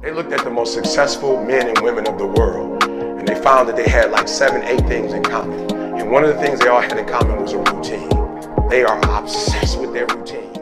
They looked at the most successful men and women of the world, and they found that they had like seven, eight things in common. And one of the things they all had in common was a routine. They are obsessed with their routine.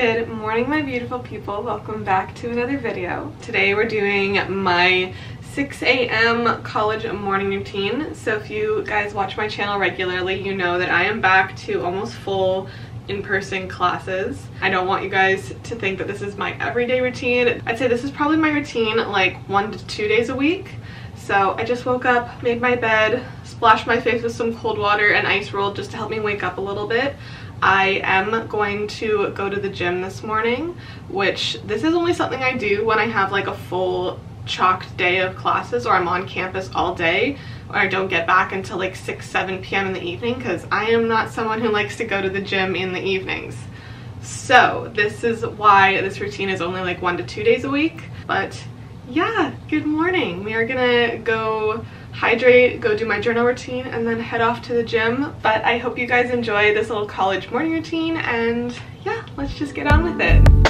Good morning my beautiful people, welcome back to another video. Today we're doing my 6 a.m. college morning routine. So if you guys watch my channel regularly, you know that I am back to almost full in-person classes. I don't want you guys to think that this is my everyday routine. I'd say this is probably my routine like one to two days a week. So I just woke up, made my bed, splashed my face with some cold water and ice roll just to help me wake up a little bit. I am going to go to the gym this morning, which this is only something I do when I have like a full chalked day of classes or I'm on campus all day or I don't get back until like 6, 7 p.m. in the evening because I am not someone who likes to go to the gym in the evenings. So this is why this routine is only like one to two days a week. But yeah, good morning. We are gonna go hydrate, go do my journal routine, and then head off to the gym. But I hope you guys enjoy this little college morning routine, and yeah, let's just get on with it.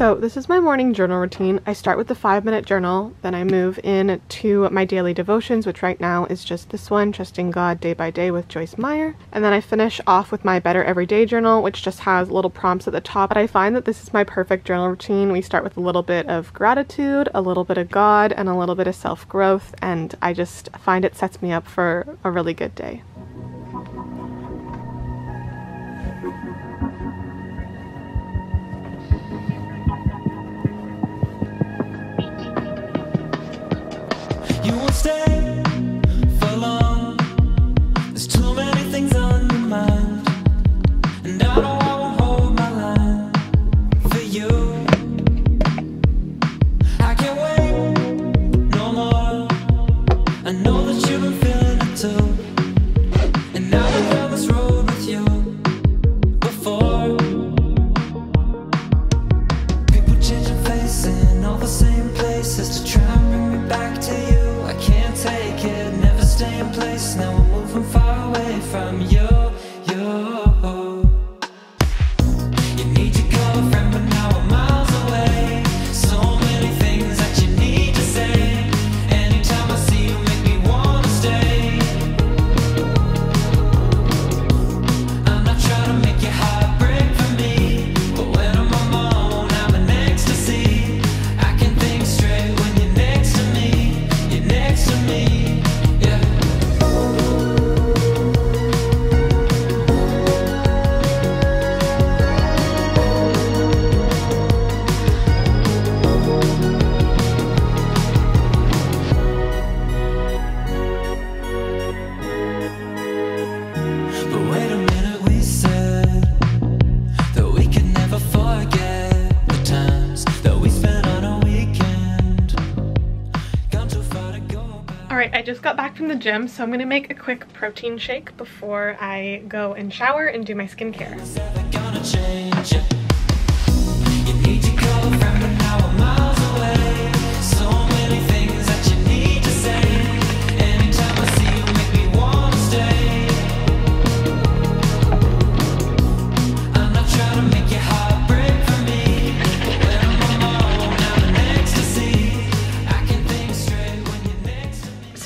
So this is my morning journal routine. I start with the five minute journal, then I move in to my daily devotions, which right now is just this one, Trusting God Day by Day with Joyce Meyer. And then I finish off with my Better Everyday journal, which just has little prompts at the top. But I find that this is my perfect journal routine. We start with a little bit of gratitude, a little bit of God, and a little bit of self growth. And I just find it sets me up for a really good day. Gym, so I'm gonna make a quick protein shake before I go and shower and do my skincare. Gonna change. You need but now we're miles away.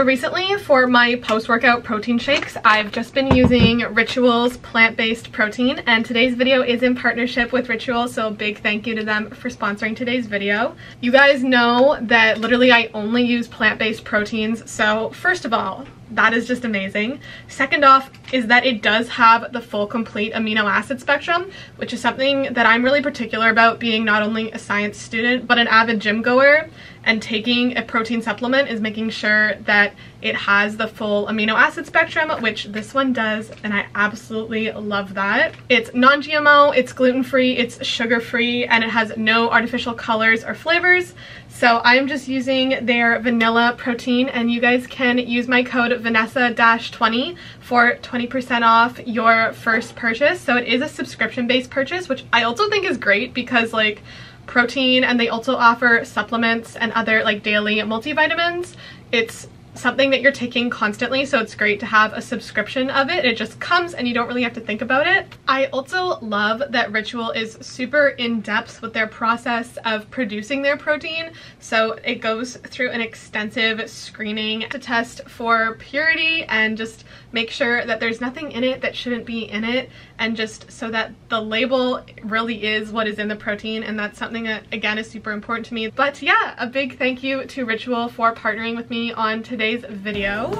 So recently for my post-workout protein shakes, I've just been using Ritual's plant-based protein and today's video is in partnership with Ritual, so big thank you to them for sponsoring today's video. You guys know that literally I only use plant-based proteins, so first of all, that is just amazing. Second off is that it does have the full complete amino acid spectrum, which is something that I'm really particular about being not only a science student, but an avid gym goer and taking a protein supplement is making sure that it has the full amino acid spectrum, which this one does, and I absolutely love that. It's non-GMO, it's gluten-free, it's sugar-free, and it has no artificial colors or flavors. So I'm just using their vanilla protein, and you guys can use my code Vanessa-20 for 20% off your first purchase. So it is a subscription-based purchase, which I also think is great because like protein and they also offer supplements and other like daily multivitamins. It's something that you're taking constantly so it's great to have a subscription of it. It just comes and you don't really have to think about it. I also love that ritual is super in-depth with their process of producing their protein. So it goes through an extensive screening to test for purity and just make sure that there's nothing in it that shouldn't be in it and just so that the label really is what is in the protein and that's something that again is super important to me. But yeah a big thank you to ritual for partnering with me on today's video.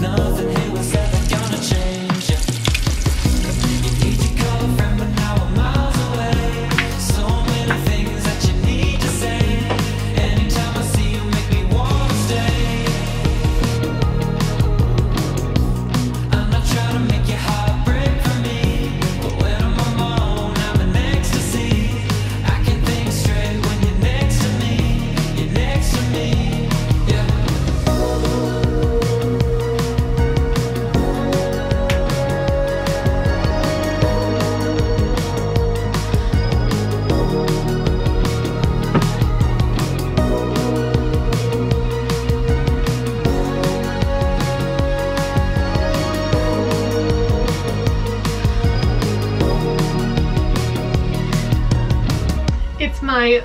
Nothing my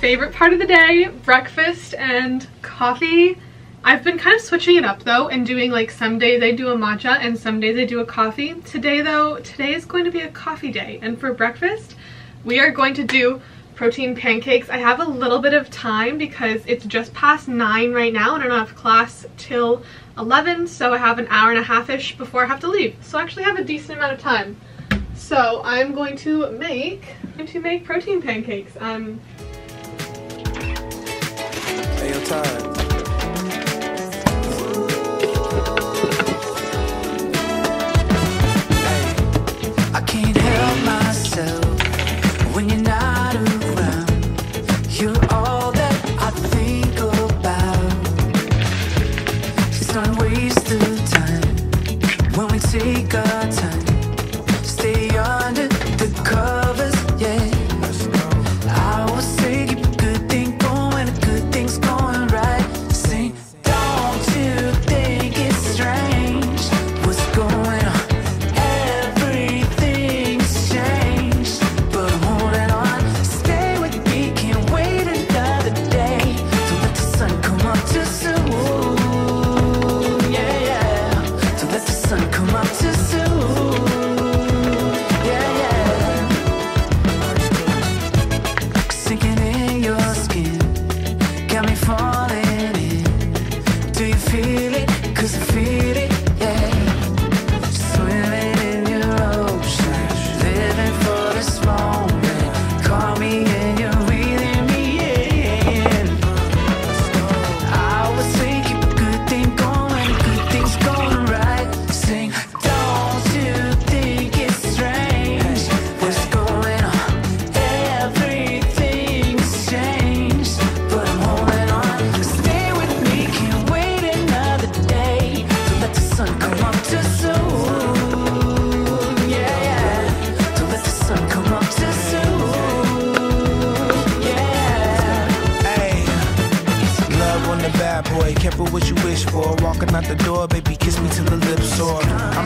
favorite part of the day, breakfast and coffee. I've been kind of switching it up though and doing like some days I do a matcha and some days I do a coffee. Today though, today is going to be a coffee day and for breakfast we are going to do protein pancakes. I have a little bit of time because it's just past 9 right now and I don't have class till 11 so I have an hour and a half-ish before I have to leave. So I actually have a decent amount of time. So I'm going to make going to make protein pancakes. Um, Hey,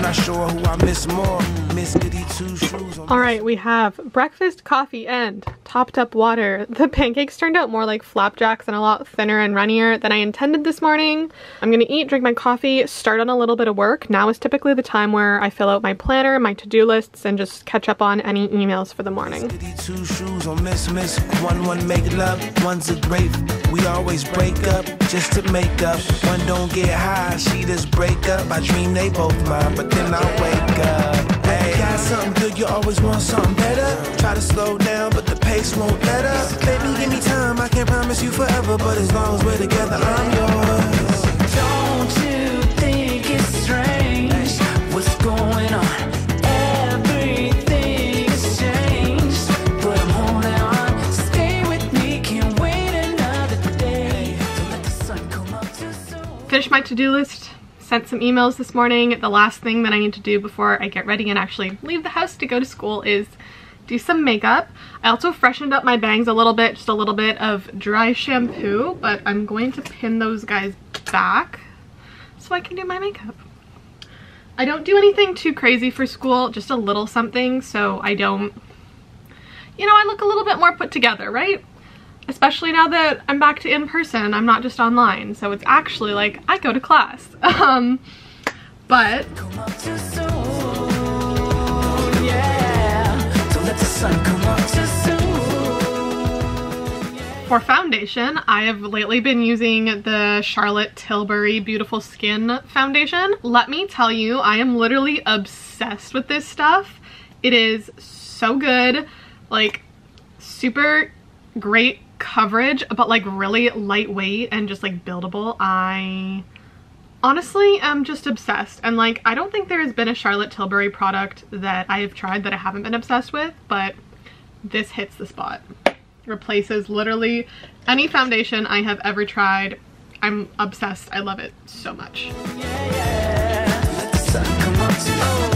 not sure who I miss more. Miss Goody two shoes. All right, we have breakfast, coffee, and topped up water. The pancakes turned out more like flapjacks and a lot thinner and runnier than I intended this morning. I'm gonna eat, drink my coffee, start on a little bit of work. Now is typically the time where I fill out my planner, my to-do lists, and just catch up on any emails for the morning. Two shoes on miss miss. One one make love, one's a. We always break up just to make up. One don't get high, she just break up. I dream they both mine, but then I wake up. Hey, got something good, you always want something better. Try to slow down, but the pace won't let up. Baby, give me time, I can't promise you forever, but as long as we're together, I'm yours. Don't you think it's strange what's going on? Everything has changed, but I'm holding on. Stay with me, can't wait another day. Don't let the sun come up too soon. Finished my to-do list, sent some emails this morning. The last thing that I need to do before I get ready and actually leave the house to go to school is do some makeup. I also freshened up my bangs a little bit, just a little bit of dry shampoo, but I'm going to pin those guys back so I can do my makeup. I don't do anything too crazy for school, just a little something so I don't, you know, I look a little bit more put together, right? Especially now that I'm back to in person, I'm not just online, so it's actually like I go to class. Um, but. For foundation, I have lately been using the Charlotte Tilbury Beautiful Skin foundation. Let me tell you, I am literally obsessed with this stuff. It is so good, like super great coverage, but like really lightweight and just like buildable. I honestly am just obsessed and like I don't think there has been a Charlotte Tilbury product that I have tried that I haven't been obsessed with, but this hits the spot replaces literally any foundation I have ever tried. I'm obsessed. I love it so much. Let the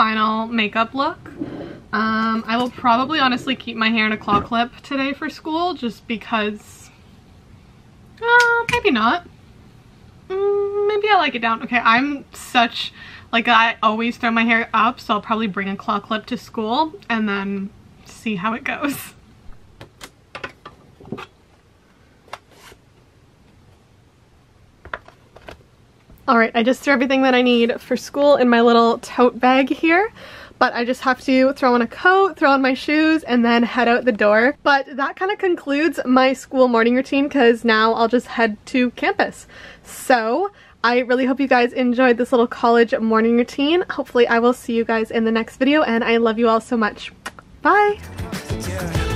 final makeup look. Um, I will probably honestly keep my hair in a claw clip today for school just because, uh, maybe not. Mm, maybe I like it down. Okay, I'm such, like I always throw my hair up, so I'll probably bring a claw clip to school and then see how it goes. All right, I just threw everything that I need for school in my little tote bag here, but I just have to throw on a coat, throw on my shoes, and then head out the door. But that kind of concludes my school morning routine because now I'll just head to campus. So I really hope you guys enjoyed this little college morning routine. Hopefully I will see you guys in the next video and I love you all so much. Bye! Yeah.